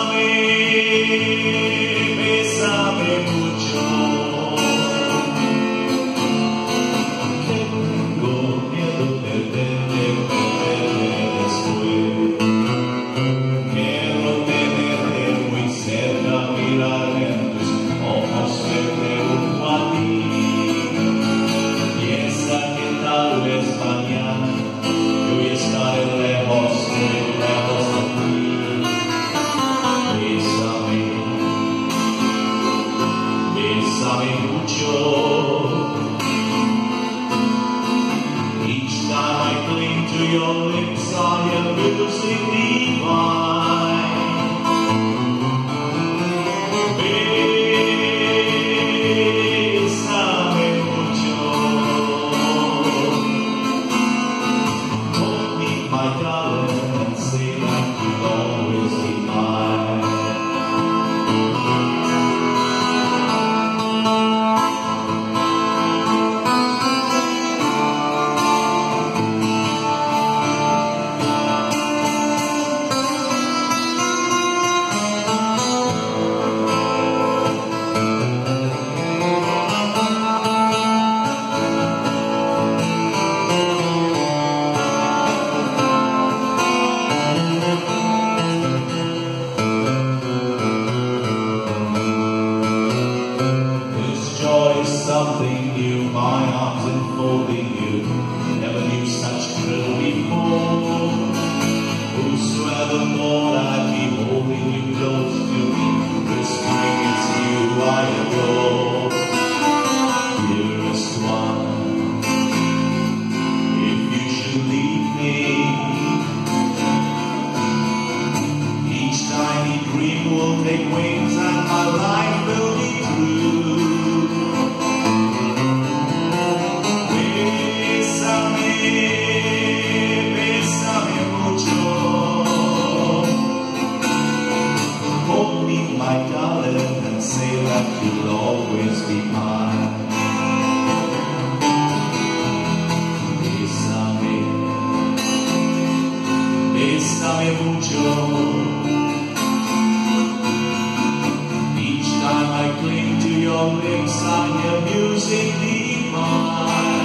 Amen. you'll always be mine. Bésame, bésame mucho. Each time I cling to your lips, I hear music divine.